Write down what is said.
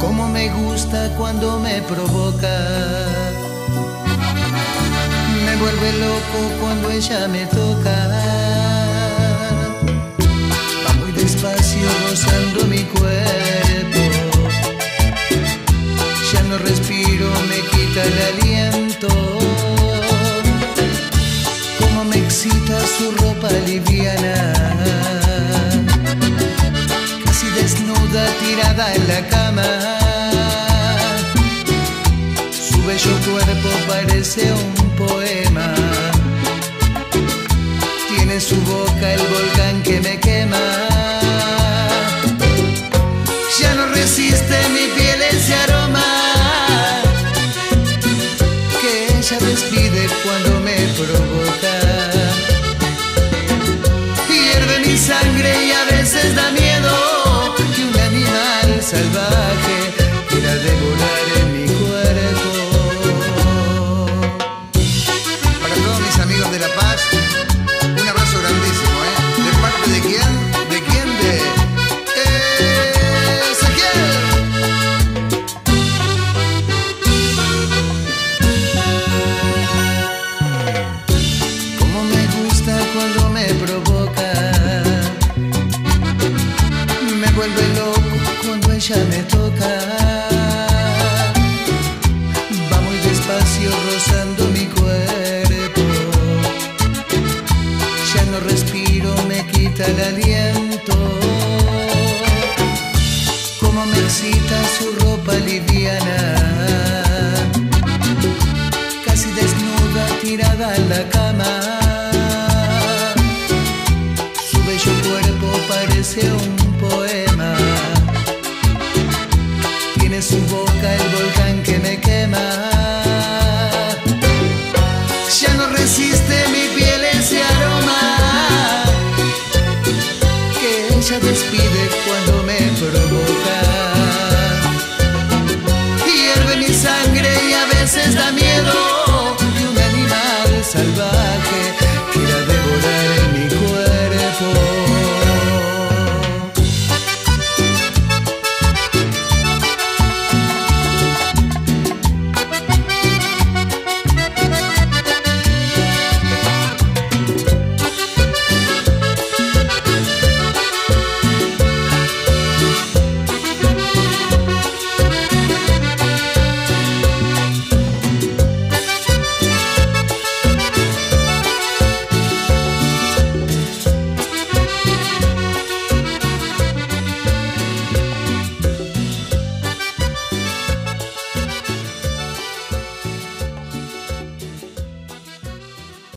Como me gusta cuando me provoca. Me vuelve loco cuando ella me toca. Va muy despacio rozando mi cuerpo. Ya no respiro, me quita el aliento. Como me excita su ropa liviana desnuda tirada en la cama. Su bello cuerpo parece un poema. Tiene su boca el volcán que me quema. Ya no resiste mi piel ese aroma que ella despide cuando me provoca. Salvaje quiera devorar en mi cuerpo. Para todos mis amigos de La Paz, un abrazo grandísimo, ¿eh? ¿De parte de quién? ¿De quién? De Ezequiel. Como me gusta cuando me provoca, me vuelve loco ella me toca. Va muy despacio rozando mi cuerpo. Ya no respiro, me quita el aliento. Como me excita su ropa liviana. Casi desnuda, tirada en la cama. Su bello cuerpo parece un su boca el volcán que me quema. Ya no resiste mi piel ese aroma que ella despide.